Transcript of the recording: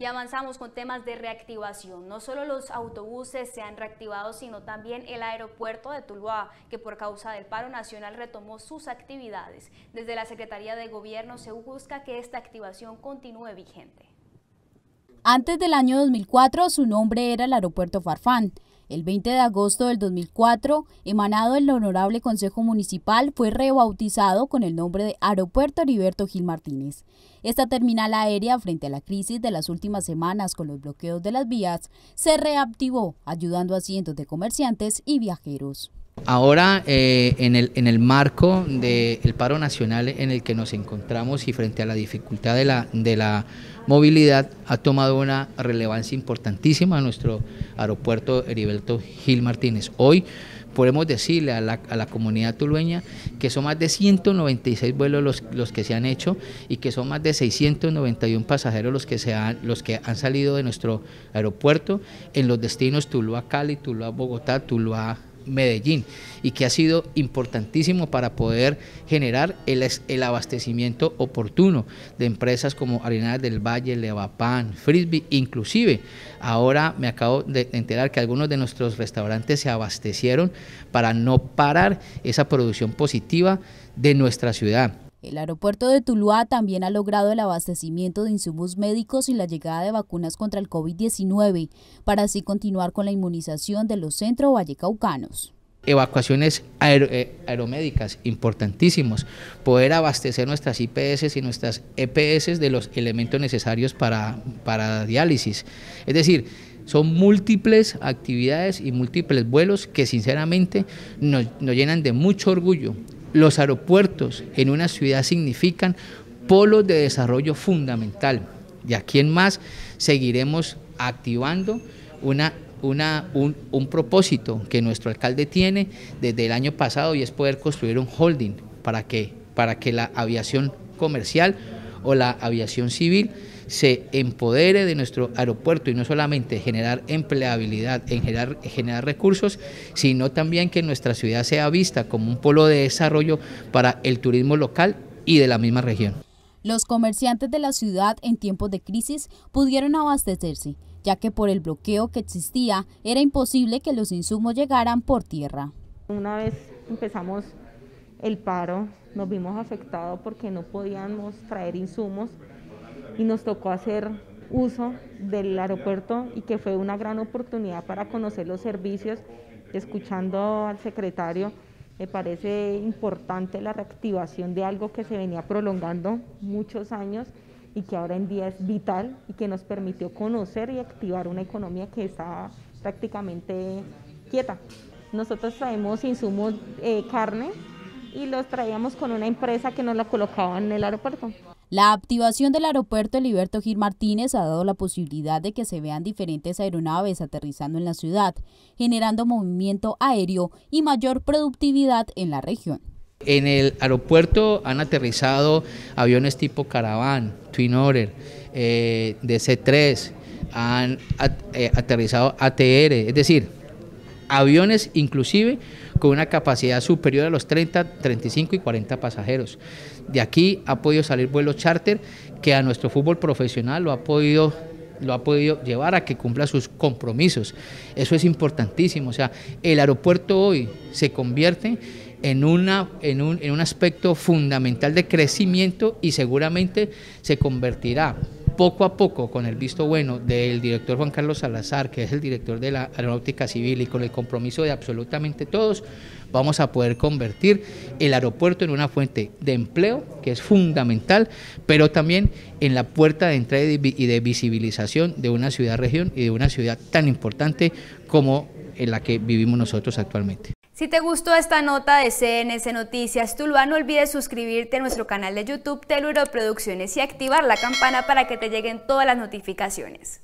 Y avanzamos con temas de reactivación. No solo los autobuses se han reactivado, sino también el aeropuerto de Tuluá, que por causa del paro nacional retomó sus actividades. Desde la Secretaría de Gobierno se busca que esta activación continúe vigente. Antes del año 2004, su nombre era el Aeropuerto Farfán. El 20 de agosto del 2004, emanado el Honorable Consejo Municipal, fue rebautizado con el nombre de Aeropuerto Heriberto Gil Martínez. Esta terminal aérea, frente a la crisis de las últimas semanas con los bloqueos de las vías, se reactivó, ayudando a cientos de comerciantes y viajeros. Ahora, eh, en, el, en, el, marco del paro nacional en el que nos encontramos y frente a la dificultad de la, de la movilidad, ha tomado una relevancia importantísima nuestro aeropuerto Heriberto Gil Martínez. Hoy podemos decirle a la, a la, comunidad tulueña que son más de 196 vuelos los, los, que se han hecho y que son más de 691 pasajeros los que, se han, los que han salido de nuestro aeropuerto en los destinos Tuluá-Cali, Tuluá-Bogotá, Tuluá Medellín y que ha sido importantísimo para poder generar el, el abastecimiento oportuno de empresas como Arenas del Valle, Levapan, Frisbee, inclusive ahora me acabo de enterar que algunos de nuestros restaurantes se abastecieron para no parar esa producción positiva de nuestra ciudad. El aeropuerto de Tuluá también ha logrado el abastecimiento de insumos médicos y la llegada de vacunas contra el COVID-19, para así continuar con la inmunización de los centro vallecaucanos evacuaciones eh, aeromédicas importantísimos, poder abastecer nuestras IPS y nuestras EPS de los elementos necesarios para, para diálisis. Es decir, son múltiples actividades y múltiples vuelos que sinceramente nos, nos llenan de mucho orgullo los aeropuertos en una ciudad significan polos de desarrollo fundamental. De aquí en más seguiremos activando una, un, un propósito que nuestro alcalde tiene desde el año pasado y es poder construir un holding para que, para que la aviación comercial o la aviación civil se empodere de nuestro aeropuerto y no solamente generar empleabilidad, en generar, generar recursos, sino también que nuestra ciudad sea vista como un polo de desarrollo para el turismo local y de la misma región. Los comerciantes de la ciudad en tiempos de crisis pudieron abastecerse, ya que por el bloqueo que existía era imposible que los insumos llegaran por tierra. Una vez empezamos el paro, nos vimos afectados porque no podíamos traer insumos y nos tocó hacer uso del aeropuerto y que fue una gran oportunidad para conocer los servicios. Escuchando al secretario, me parece importante la reactivación de algo que se venía prolongando muchos años y que ahora en día es vital y que nos permitió conocer y activar una economía que estaba prácticamente quieta. Nosotros traemos insumos eh, carne y los traíamos con una empresa que nos la colocaba en el aeropuerto. La activación del aeropuerto Heriberto Gil Martínez ha dado la posibilidad de que se vean diferentes aeronaves aterrizando en la ciudad, generando movimiento aéreo y mayor productividad en la región. En el aeropuerto han aterrizado aviones tipo Caravan, Twin Otter, eh, DC-3, han eh, aterrizado ATR, es decir, aviones inclusive con una capacidad superior a los 30, 35 y 40 pasajeros. De aquí ha podido salir vuelos charter que a nuestro fútbol profesional lo ha podido lo ha podido llevar a que cumpla sus compromisos. Eso es importantísimo. O sea, el aeropuerto hoy se convierte en, una, en, un, en un aspecto fundamental de crecimiento y seguramente se convertirá poco a poco, con el visto bueno del director Juan Carlos Salazar, que es el director de la Aeronáutica Civil, y con el compromiso de absolutamente todos, vamos a poder convertir el aeropuerto en una fuente de empleo, que es fundamental, pero también en la puerta de entrada y de visibilización de una ciudad-región y de una ciudad tan importante como en la que vivimos nosotros actualmente. Si te gustó esta nota de CNS Noticias Tuluá, no olvides suscribirte a nuestro canal de YouTube Teluro Producciones y activar la campana para que te lleguen todas las notificaciones.